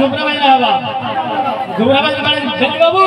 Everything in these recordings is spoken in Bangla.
ঘুমরা বাজনা হবা ঘুমরা বাজনা মানে বাবু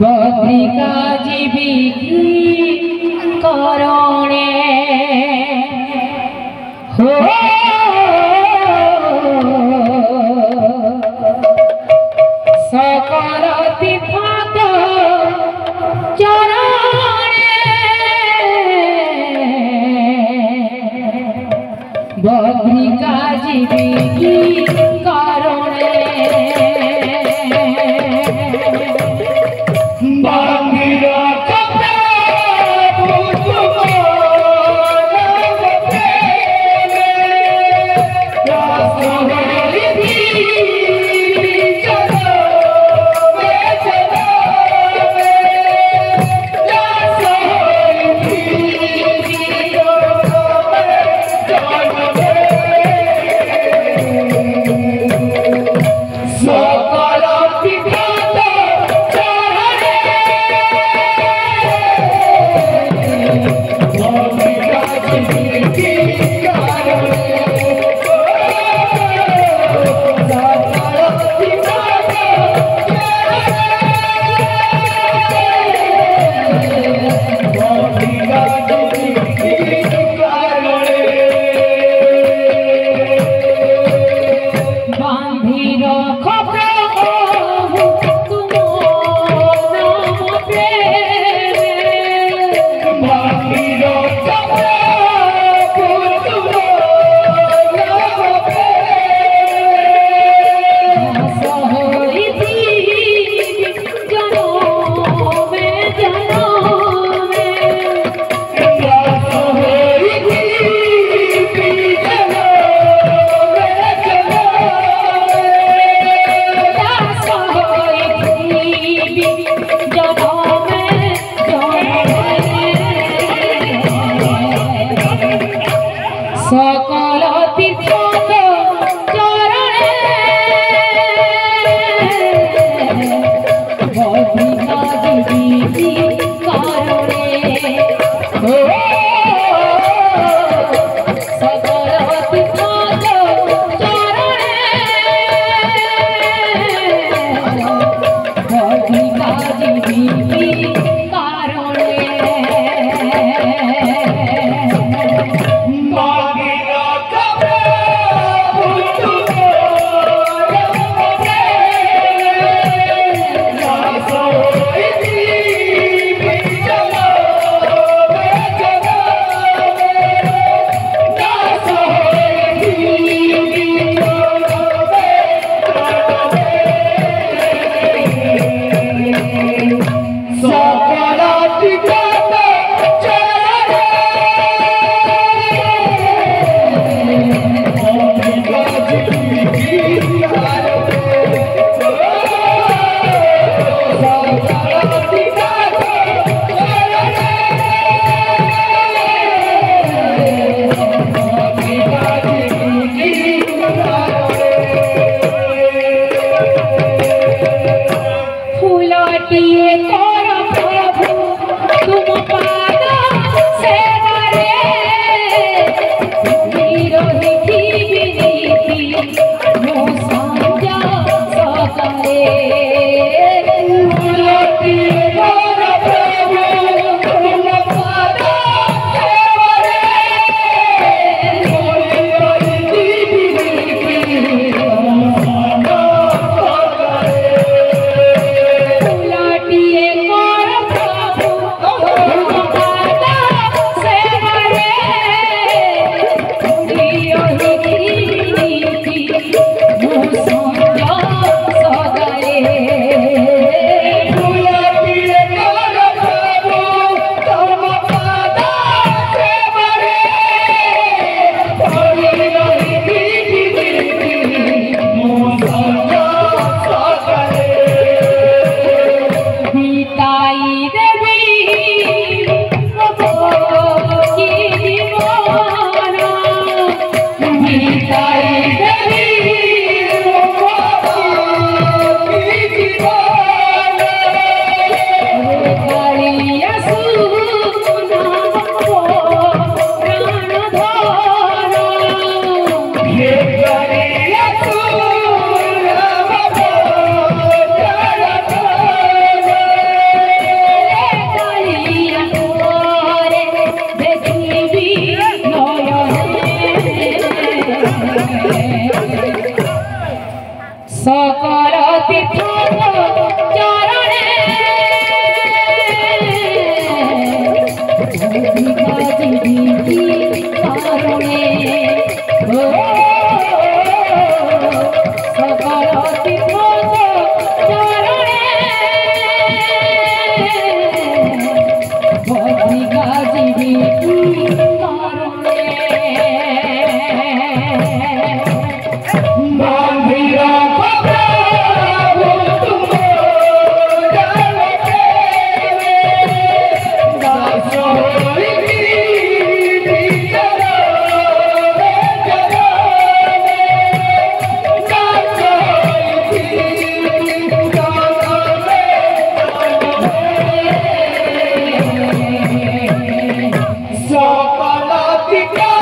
বদ্রিকা জীবী করণে হো সকল তীর্থ Thank you. दी की সকল তীর্থ Sapalatika